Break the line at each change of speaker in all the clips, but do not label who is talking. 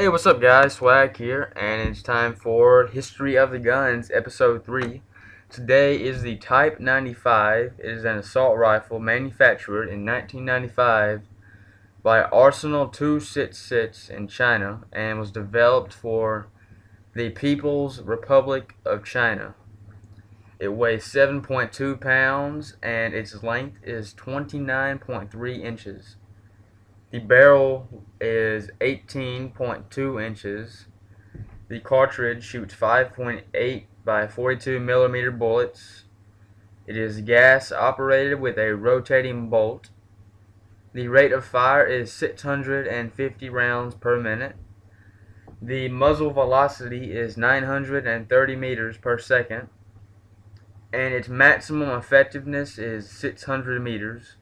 Hey, what's up, guys? Swag here, and it's time for History of the Guns, Episode 3. Today is the Type 95. It is an assault rifle manufactured in 1995 by Arsenal 266 in China and was developed for the People's Republic of China. It weighs 7.2 pounds and its length is 29.3 inches. The barrel is 18.2 inches. The cartridge shoots 5.8 by 42 millimeter bullets. It is gas operated with a rotating bolt. The rate of fire is 650 rounds per minute. The muzzle velocity is 930 meters per second. And its maximum effectiveness is 600 meters.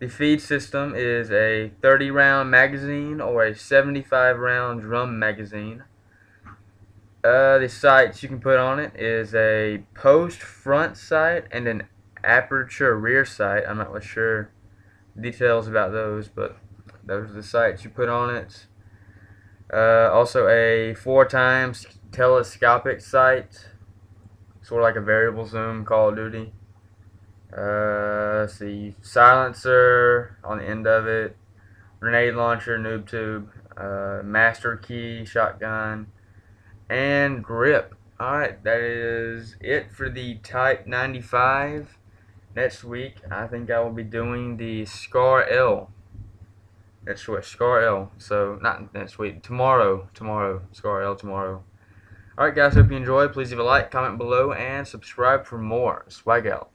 The feed system is a 30 round magazine or a 75 round drum magazine. Uh, the sights you can put on it is a post front sight and an aperture rear sight. I'm not sure details about those, but those are the sights you put on it. Uh, also a four times telescopic sight, sort of like a variable zoom Call of Duty. Uh, see, silencer on the end of it, grenade launcher, noob tube, uh, master key, shotgun, and grip. Alright, that is it for the Type 95. Next week, I think I will be doing the Scar L. That's what, Scar L. So, not next week, tomorrow, tomorrow, Scar L tomorrow. Alright guys, hope you enjoyed. Please leave a like, comment below, and subscribe for more. Swag out.